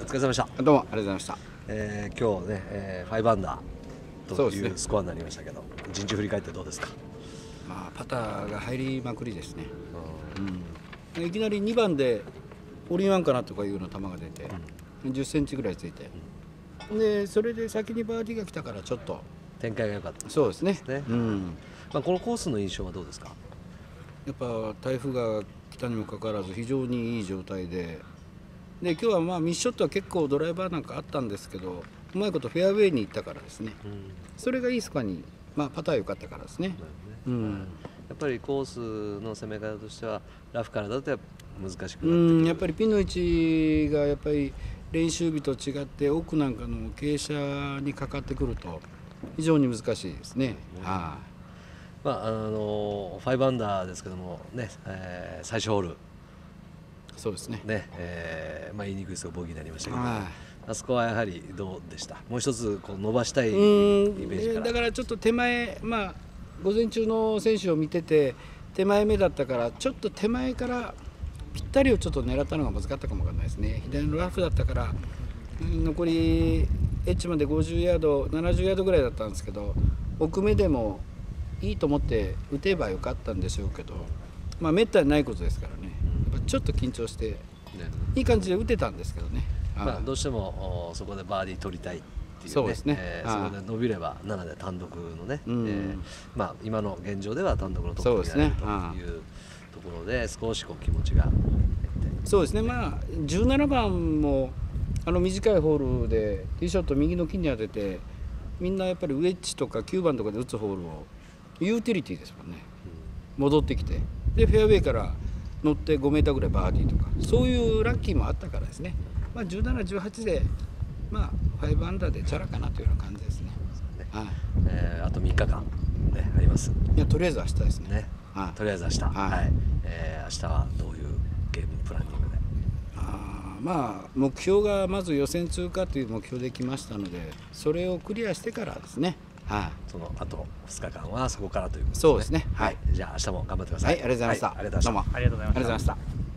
お疲れ様でした。どうもありがとうございました。えー、今日ね、えー、5アンダーといそうスコアになりましたけど、一日振り返ってどうですか？まあパターが入りまくりですね。うん。いきなり2番でオリンワンかなとかいうような球が出て、10センチぐらいついて、でそれで先にバーディーが来たからちょっと展開が良かった。そうですね。ねうん。まあこのコースの印象はどうですか。やっぱ台風が来たにもかかわらず非常にいい状態で。で今日はまあミスショットは結構ドライバーなんかあったんですけどうまいことフェアウェイに行ったからですね。うん。それがいいスコアに、まあ、パター良かったからですね、うん、やっぱりコースの攻め方としてはラフからだとやっぱ難しくなってくうる。ん。やっぱりピンの位置がやっぱり練習日と違って奥なんかの傾斜にかかってくると非常に難しいですね。はまああの5アンダーですけどもね、えー、最初ホール。い、そうですね。ね、えー、まあ言いにくいですがボギーになりましたけど、はあそこはやはりどうでした？もう一つこう伸ばしたいイい、メージうんから。だからちょっと手前まあ午前中の選手を見てて手前目だったからちょっと手前からぴったりをちょっと狙ったのが難かったかもわかんないですね。左のラフだったからうん残りエッジまで50ヤード70ヤードぐらいだったんですけど奥目でもいいと思って打てばよかったんでしょうけどまあめったにないことですからねちょっと緊張してね。いい感じで打てたんですけどね。まあ、はい。どうしてもおそこでバーディー取りたいっていう、ね、そうですね。えーはい。そこで伸びれば7で単独のね、うん。えーまあ、今の現状では単独のトップになれるというところで少しこう気持ちがそうですね、まあ、17番もあの短いホールでティーショット右の木に当ててみんなやっぱりウェッジとか9番とかで打つホールをユーティリティですもんね。戻ってきて。でフェアウェイから乗って5メーターぐらいバーディーとかそういうラッキーもあったからですね、まあ、17、18で、まあ、5アンダーでチャラかなというような感じですね。ね。はえーあと3日間、ね、あります。い、いやとりあえず明日ですね。ね、はい。とりあえず明日、はい。はい。えー明日はどういうゲームプランニングで？あーまあ目標がまず予選通過という目標できましたのでそれをクリアしてからですねはい。そのあと2日間はそこからということそうですね。はい。はい、じゃあ明日も頑張ってください。はいありがとうございました、はありがとうございました。どうも。ありがとうございましたありがとうございました